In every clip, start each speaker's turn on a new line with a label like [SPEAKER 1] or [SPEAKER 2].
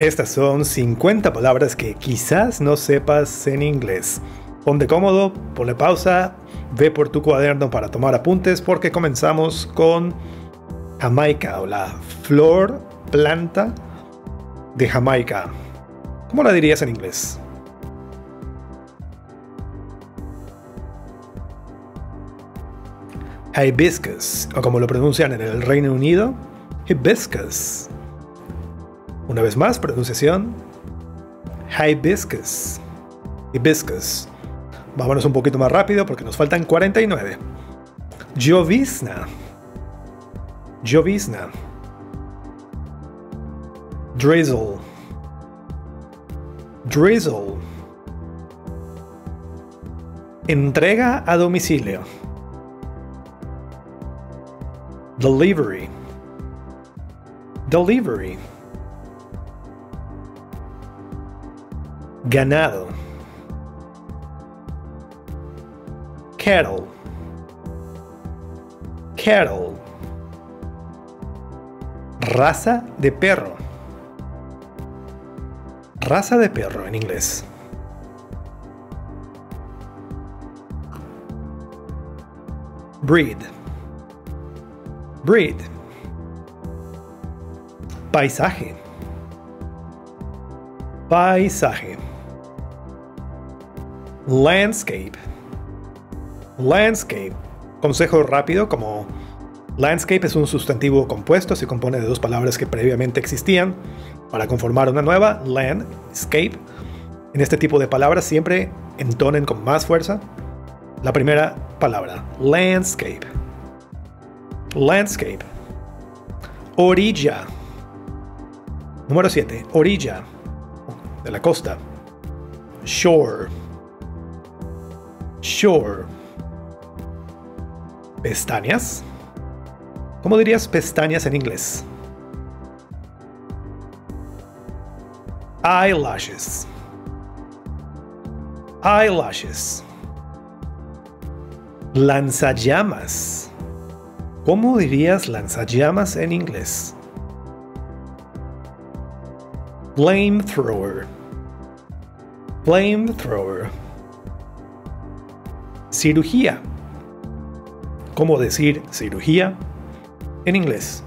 [SPEAKER 1] Estas son 50 palabras que quizás no sepas en inglés. Ponte cómodo, ponle pausa, ve por tu cuaderno para tomar apuntes porque comenzamos con Jamaica o la flor planta de Jamaica. ¿Cómo la dirías en inglés? Hibiscus, o como lo pronuncian en el Reino Unido, hibiscus. Una vez más, pronunciación. Hibiscus. Hibiscus. Vámonos un poquito más rápido porque nos faltan 49. Jovisna. Jovisna. Drizzle. Drizzle. Entrega a domicilio. Delivery. Delivery. Ganado. Cattle. Cattle. Raza de perro. Raza de perro en inglés. Breed. Breed. Paisaje. Paisaje. Landscape. Landscape. Consejo rápido como landscape es un sustantivo compuesto, se compone de dos palabras que previamente existían para conformar una nueva, landscape. En este tipo de palabras siempre entonen con más fuerza la primera palabra, landscape. Landscape. Orilla. Número 7. Orilla. De la costa. Shore. Shore. Pestañas. ¿Cómo dirías pestañas en inglés? Eyelashes. Eyelashes. Lanzallamas. ¿Cómo dirías lanzallamas en inglés? Flamethrower. Flamethrower. Cirugía. ¿Cómo decir cirugía en inglés?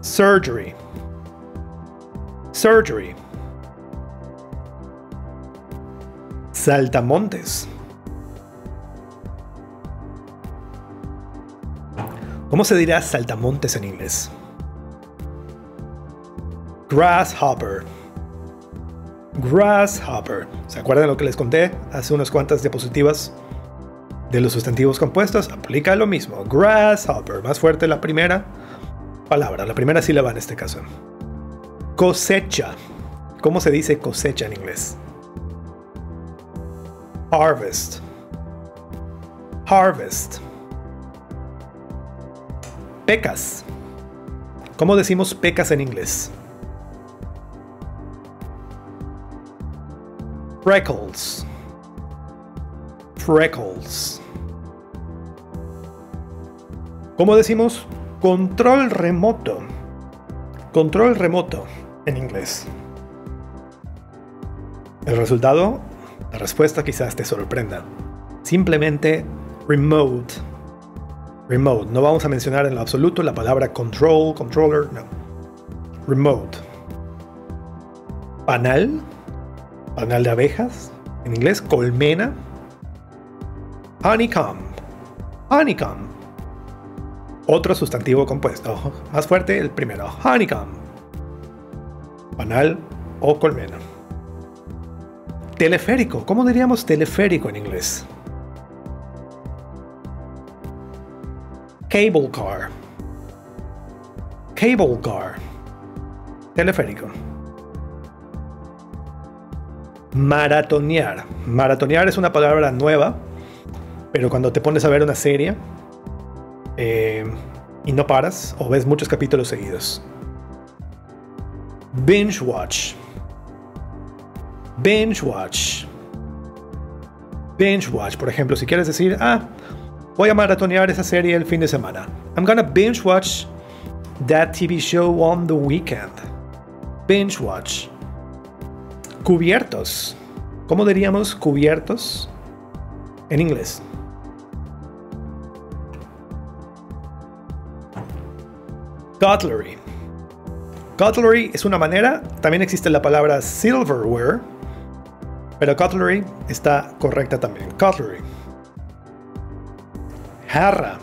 [SPEAKER 1] Surgery. Surgery. Saltamontes. ¿Cómo se dirá saltamontes en inglés? Grasshopper. Grasshopper. ¿Se acuerdan lo que les conté hace unas cuantas diapositivas de los sustantivos compuestos? Aplica lo mismo. Grasshopper. Más fuerte la primera palabra, la primera sílaba en este caso. Cosecha. ¿Cómo se dice cosecha en inglés? Harvest. Harvest. Pecas. ¿Cómo decimos pecas en inglés? Freckles. Freckles. ¿Cómo decimos control remoto? Control remoto en inglés. El resultado, la respuesta quizás te sorprenda. Simplemente remote. Remote. No vamos a mencionar en lo absoluto la palabra control, controller, no. Remote. Panal. Panal de abejas. En inglés, colmena. Honeycomb. Honeycomb. Otro sustantivo compuesto. Más fuerte el primero. Honeycomb. Panal o colmena. Teleférico. ¿Cómo diríamos teleférico en inglés? Cable car. Cable car. Teleférico. Maratonear. Maratonear es una palabra nueva, pero cuando te pones a ver una serie eh, y no paras o ves muchos capítulos seguidos. Binge watch. Binge watch. Binge watch, por ejemplo, si quieres decir, ah, voy a maratonear esa serie el fin de semana. I'm gonna binge watch That TV show on the weekend. Binge watch. Cubiertos. ¿Cómo diríamos cubiertos en inglés? Cutlery. Cutlery es una manera, también existe la palabra silverware, pero cutlery está correcta también. Cutlery. Jarra.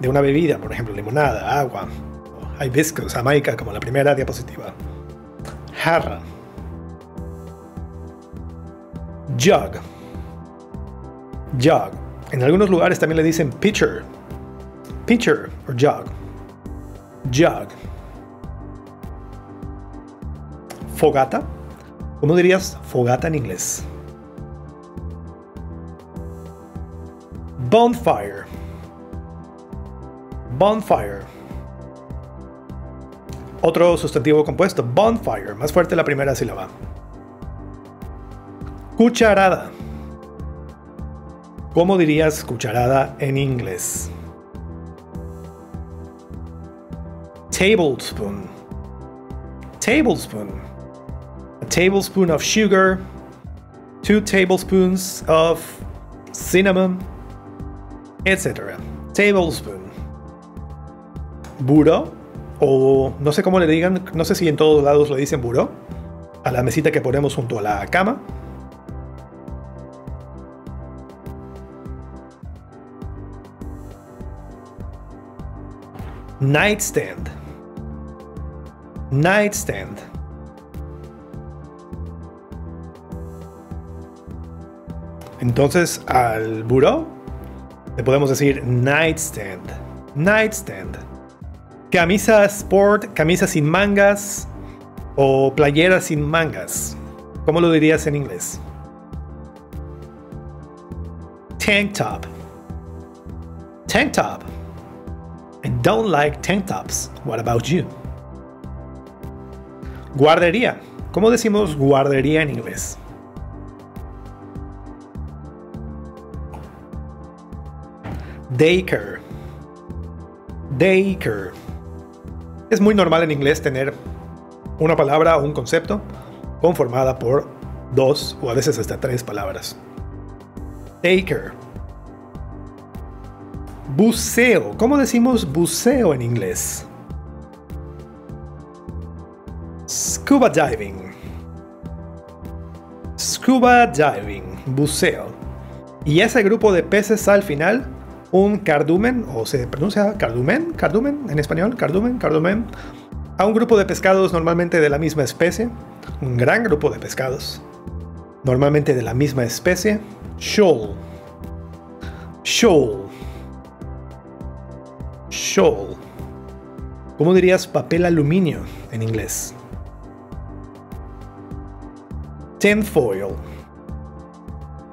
[SPEAKER 1] De una bebida, por ejemplo, limonada, agua, hibiscus, jamaica, como la primera diapositiva. Jarra. Jug. Jug. En algunos lugares también le dicen pitcher. Pitcher o jug. Jug. Fogata. ¿Cómo dirías fogata en inglés? Bonfire. Bonfire. Otro sustantivo compuesto, bonfire, más fuerte la primera sílaba. Cucharada. ¿Cómo dirías cucharada en inglés? Tablespoon. Tablespoon. A tablespoon of sugar. Two tablespoons of cinnamon. Etc. Tablespoon. Buró. O no sé cómo le digan. No sé si en todos lados le dicen buró. A la mesita que ponemos junto a la cama. Nightstand. Nightstand. Entonces al buró le podemos decir nightstand. Nightstand. Camisa sport, camisa sin mangas o playera sin mangas. ¿Cómo lo dirías en inglés? Tank top. Tank top. I don't like tank tops. What about you? Guardería. ¿Cómo decimos guardería en inglés? Daycare. Daycare. Es muy normal en inglés tener una palabra o un concepto conformada por dos o a veces hasta tres palabras. Daycare. Buceo. ¿Cómo decimos buceo en inglés? Scuba diving. Scuba diving. Buceo. Y ese grupo de peces al final, un cardumen, o se pronuncia cardumen, cardumen en español, cardumen, cardumen, a un grupo de pescados normalmente de la misma especie, un gran grupo de pescados, normalmente de la misma especie, shoal. Shoal. Shoal. ¿Cómo dirías papel aluminio en inglés? Tinfoil.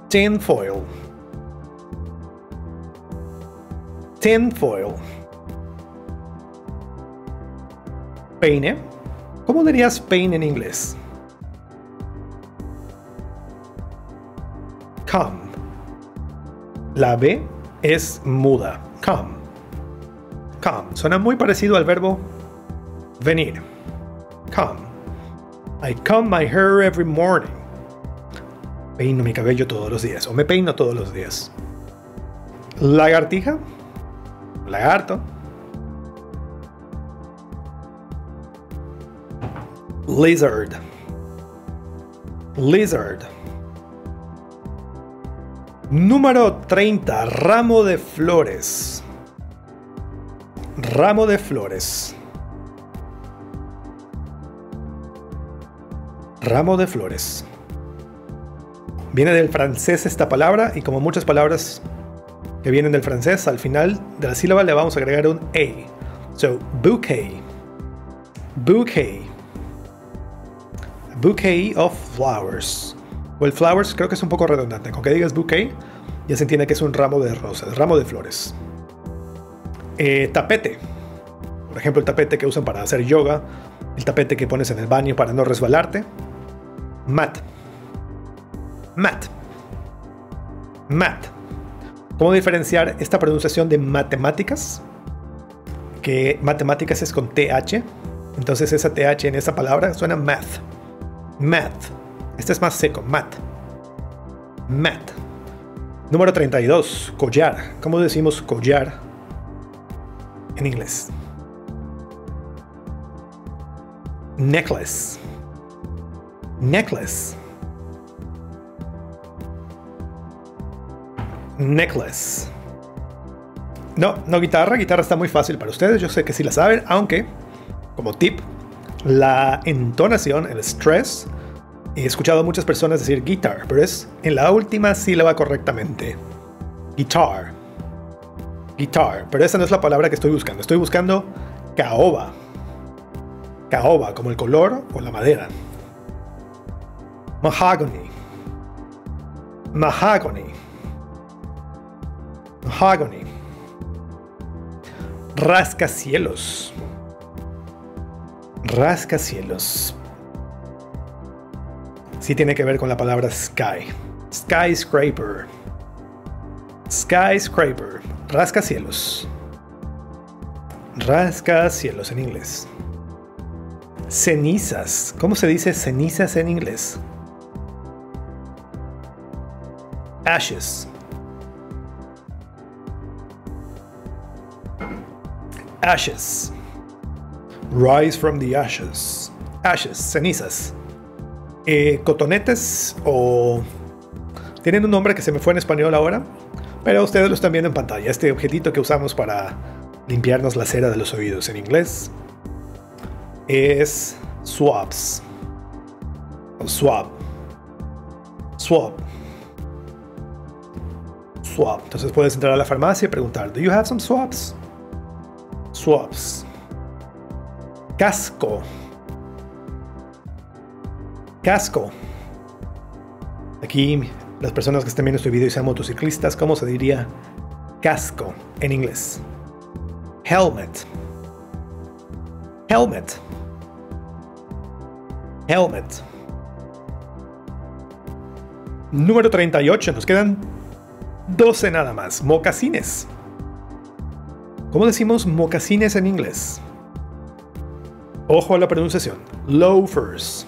[SPEAKER 1] Tinfoil. Tinfoil. Peine. ¿Cómo dirías peine en inglés? Come. La B es muda. Come. Come. Suena muy parecido al verbo venir. Come. I comb my hair every morning. Peino mi cabello todos los días. O me peino todos los días. Lagartija. Lagarto. Lizard. Lizard. Número 30. Ramo de flores. Ramo de flores. Ramo de flores. Viene del francés esta palabra y como muchas palabras que vienen del francés, al final de la sílaba le vamos a agregar un A. So, bouquet. Bouquet. Bouquet of flowers. O el flowers creo que es un poco redundante. Con que digas bouquet, ya se entiende que es un ramo de rosas, ramo de flores. Eh, tapete. Por ejemplo, el tapete que usan para hacer yoga, el tapete que pones en el baño para no resbalarte. Mat. Mat. Mat. ¿Cómo diferenciar esta pronunciación de matemáticas? que matemáticas es con TH. Entonces esa TH en esa palabra suena math. Math. Este es más seco, math. Math. Número 32, collar. ¿Cómo decimos collar en inglés? Necklace. Necklace. Necklace. No, no guitarra. Guitarra está muy fácil para ustedes. Yo sé que sí la saben, aunque, como tip, la entonación, el stress, he escuchado a muchas personas decir guitar, pero es en la última sílaba correctamente. Guitar. Guitar. Pero esa no es la palabra que estoy buscando. Estoy buscando caoba. Caoba, como el color o la madera. Mahogany. Mahogany. Mahogany. Rascacielos. Rascacielos. Sí tiene que ver con la palabra sky. Skyscraper. Skyscraper. Rascacielos. Rascacielos en inglés. Cenizas. ¿Cómo se dice cenizas en inglés? Ashes. Ashes. Rise from the ashes. Ashes, cenizas. Eh, cotonetes o... Tienen un nombre que se me fue en español ahora, pero ustedes lo están viendo en pantalla. Este objetito que usamos para limpiarnos la cera de los oídos en inglés es swabs. swab. Swab. Swab. Entonces puedes entrar a la farmacia y preguntar, ¿Do you have some swabs? Swabs. Casco. Casco. Aquí las personas que están viendo este video y sean motociclistas, ¿cómo se diría casco en inglés? Helmet. Helmet. Helmet. Número 38. Nos quedan 12 nada más. Mocasines. ¿Cómo decimos mocasines en inglés? Ojo a la pronunciación. Loafers.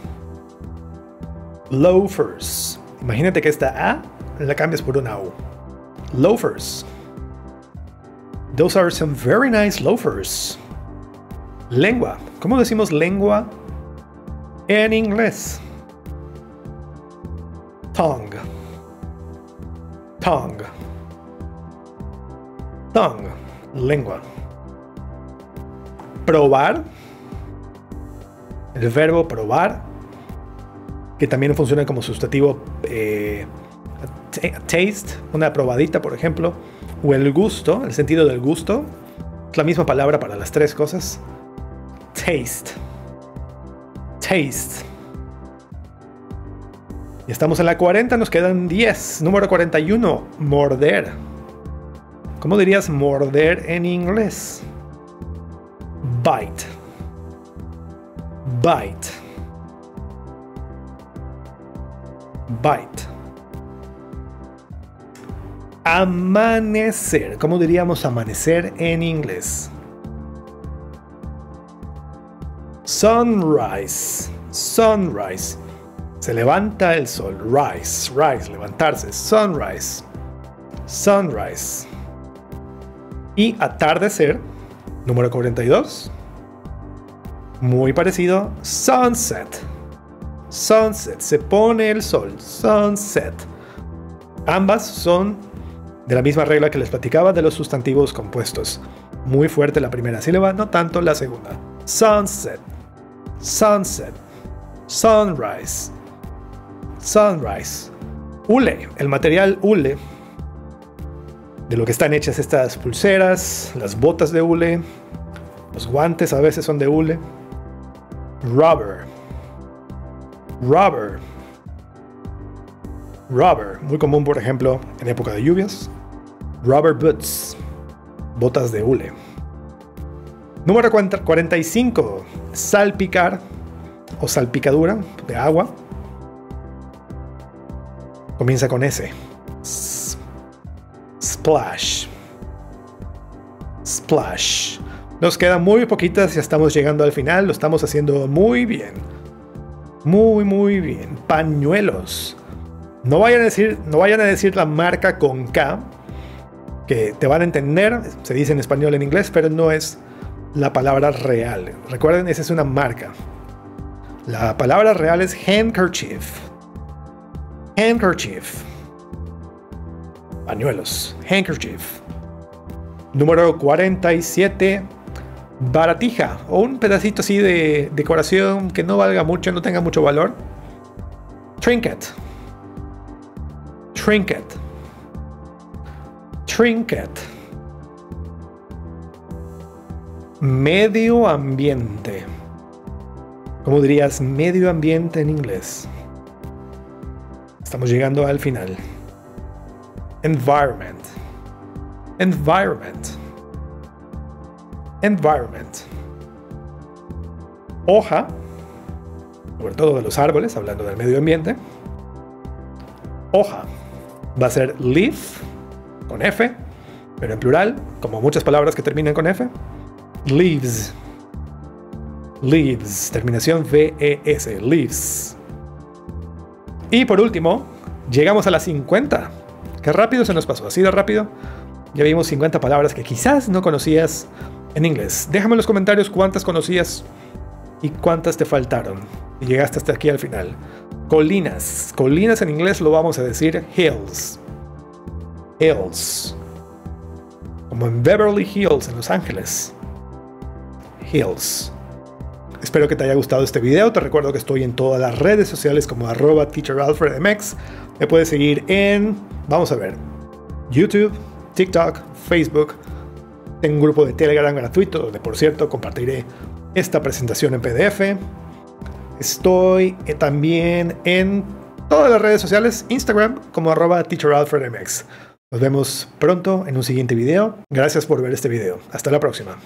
[SPEAKER 1] Loafers. Imagínate que esta A la cambias por una U. Loafers. Those are some very nice loafers. Lengua. ¿Cómo decimos lengua en inglés? Tongue. Tongue. Tongue. Lengua. Probar. El verbo probar que también funciona como sustantivo eh, taste, una probadita, por ejemplo, o el gusto, el sentido del gusto, es la misma palabra para las tres cosas. Taste. Taste. Y estamos en la 40, nos quedan 10. Número 41, morder. ¿Cómo dirías morder en inglés? Bite. Bite. Bite. Amanecer. ¿Cómo diríamos amanecer en inglés? Sunrise. Sunrise. Se levanta el sol. Rise. Rise. Levantarse. Sunrise. Sunrise. Y atardecer. Número 42. Muy parecido. Sunset. Sunset, se pone el sol. Sunset. Ambas son de la misma regla que les platicaba de los sustantivos compuestos. Muy fuerte la primera sílaba, no tanto la segunda. Sunset. Sunset. Sunrise. Sunrise. Hule, el material hule, de lo que están hechas estas pulseras, las botas de hule, los guantes a veces son de hule. Rubber, Rubber. Rubber, muy común por ejemplo en época de lluvias. Rubber boots, botas de hule. Número 45, salpicar o salpicadura de agua. Comienza con S. Splash. Splash. Nos quedan muy poquitas, ya estamos llegando al final, lo estamos haciendo muy bien. Muy, muy bien. Pañuelos. No vayan a decir, no vayan a decir la marca con K, que te van a entender, se dice en español en inglés, pero no es la palabra real. Recuerden, esa es una marca. La palabra real es handkerchief. Handkerchief. Pañuelos. Handkerchief. Número 47. Baratija. O un pedacito así de decoración que no valga mucho, no tenga mucho valor. Trinket. Trinket. Trinket. Medio ambiente. ¿Cómo dirías medio ambiente en inglés? Estamos llegando al final. Environment. Environment. Environment. Hoja, sobre todo de los árboles, hablando del medio ambiente. Hoja va a ser leaf, con F, pero en plural, como muchas palabras que terminan con F. Leaves. Leaves, terminación V-E-S, leaves. Y por último, llegamos a las 50. Qué rápido se nos pasó, así de rápido. Ya vimos 50 palabras que quizás no conocías en inglés. Déjame en los comentarios cuántas conocías y cuántas te faltaron. Y llegaste hasta aquí al final. Colinas. Colinas en inglés lo vamos a decir hills. Hills. Como en Beverly Hills, en Los Ángeles. Hills. Espero que te haya gustado este video. Te recuerdo que estoy en todas las redes sociales como arroba teacheralfredmx. Me puedes seguir en, vamos a ver, YouTube, TikTok, Facebook. Tengo un grupo de Telegram gratuito donde, por cierto, compartiré esta presentación en PDF. Estoy eh, también en todas las redes sociales, Instagram como arroba teacheralfredmx. Nos vemos pronto en un siguiente video. Gracias por ver este video. Hasta la próxima.